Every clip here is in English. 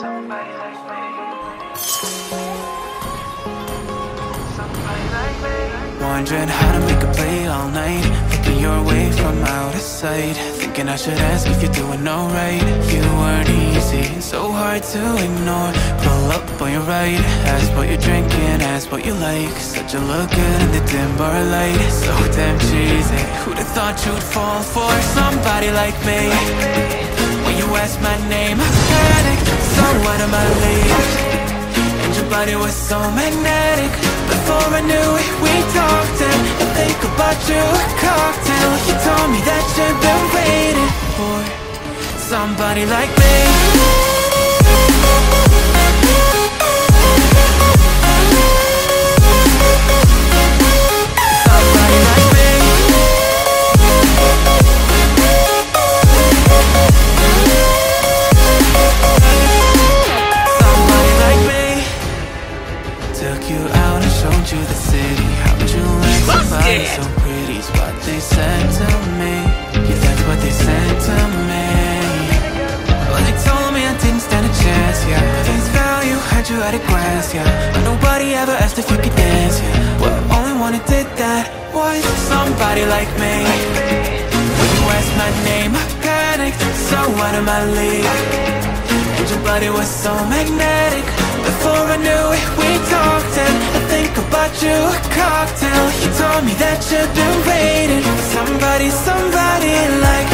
Somebody like me. Somebody like me. Wondering how to make a play all night. Looking your way from out of sight. Thinking I should ask if you're doing alright. You weren't easy, so hard to ignore. Pull up on your right. Ask what you're drinking, ask what you like. Said you look good in the dim bar light. So damn cheesy. Who'd have thought you'd fall for somebody like me you asked my name, I panic So out of my league. And your body was so magnetic. Before I knew it, we talked And I think about you, a cocktail. You told me that you've been waiting for Somebody like me Took you out and showed you the city. How'd you somebody so pretty Is what they said to me. Yeah, that's what they said to me. Well, they told me I didn't stand a chance, yeah. Face value, had you at a glance, yeah. But nobody ever asked if you could dance, yeah. Well, only one who did that was somebody like me. When you asked my name, I panicked. So out of my league. And your body was so magnetic Before I knew it, we talked And I think about you, a cocktail. You told me that you've been waiting for Somebody, somebody like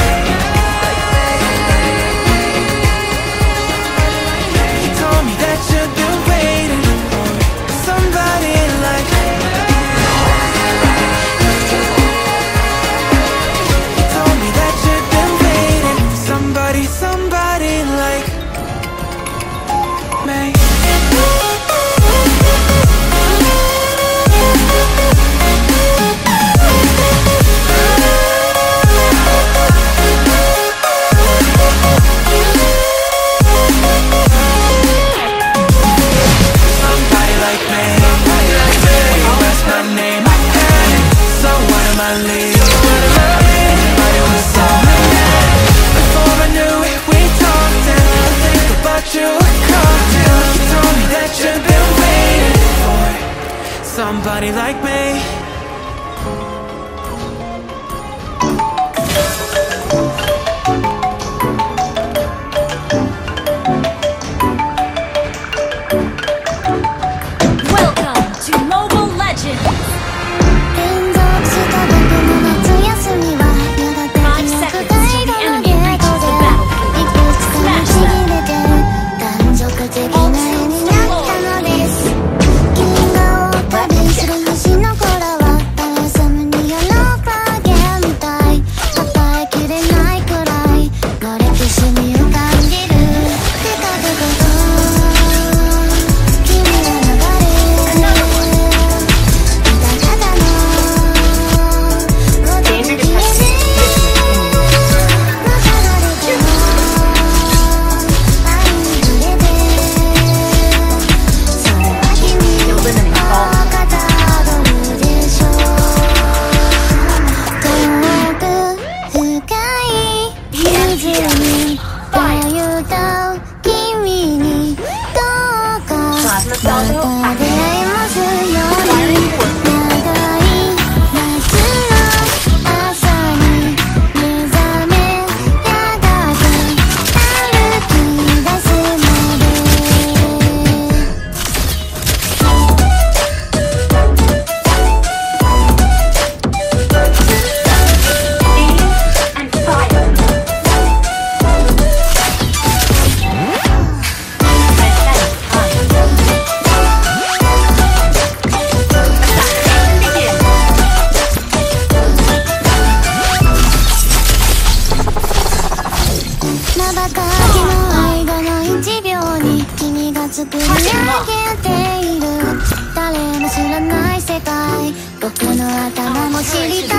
心里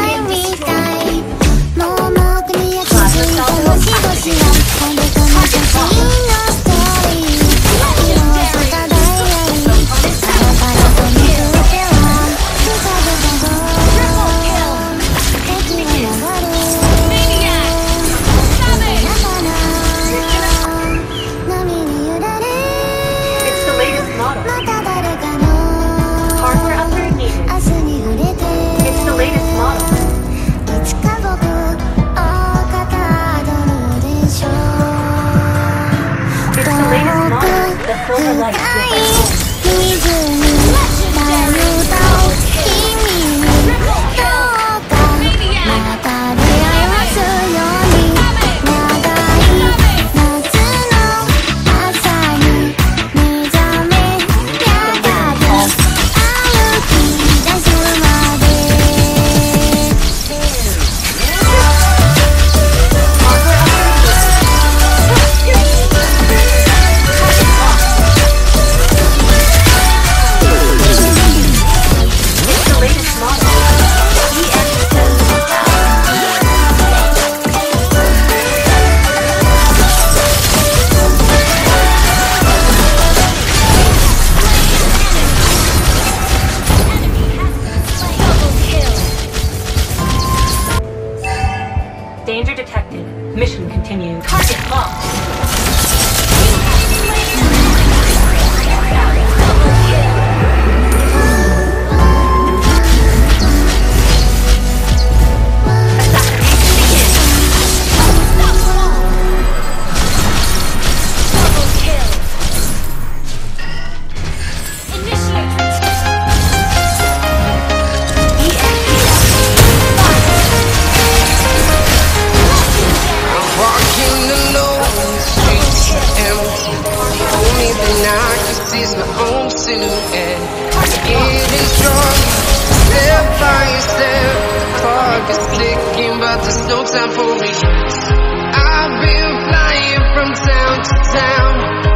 深い水にな Mission continued. Target locked. Step by step, clock is ticking but there's no time for me I've been flying from town to town.